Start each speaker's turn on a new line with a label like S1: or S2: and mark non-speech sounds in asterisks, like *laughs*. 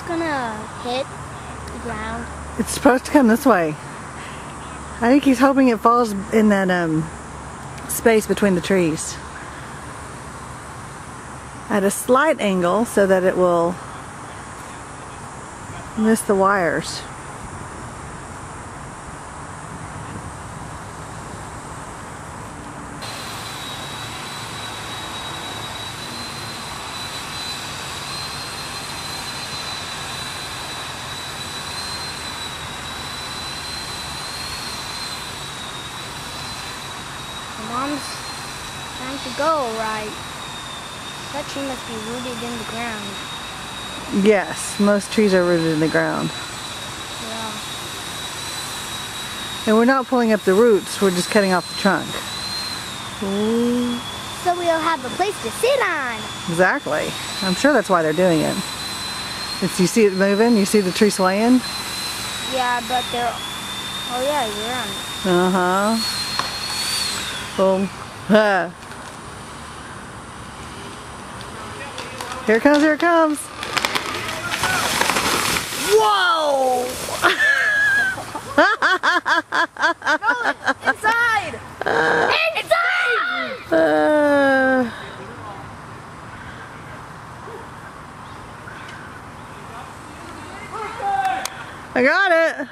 S1: it's gonna hit the ground?
S2: It's supposed to come this way. I think he's hoping it falls in that um, space between the trees. At a slight angle so that it will miss the wires.
S1: Mom's trying to go right. That tree must be rooted in the ground.
S2: Yes, most trees are rooted in the ground.
S1: Yeah.
S2: And we're not pulling up the roots, we're just cutting off the trunk. Ooh.
S1: So we'll have a place to sit on.
S2: Exactly. I'm sure that's why they're doing it. It's, you see it moving? You see the tree swaying?
S1: Yeah, but they're. Oh yeah, you're on. it.
S2: Uh huh. Ha. *laughs* Here it comes, here it comes. Whoa! *laughs*
S1: Inside! Inside!
S2: Uh, *laughs* I got it.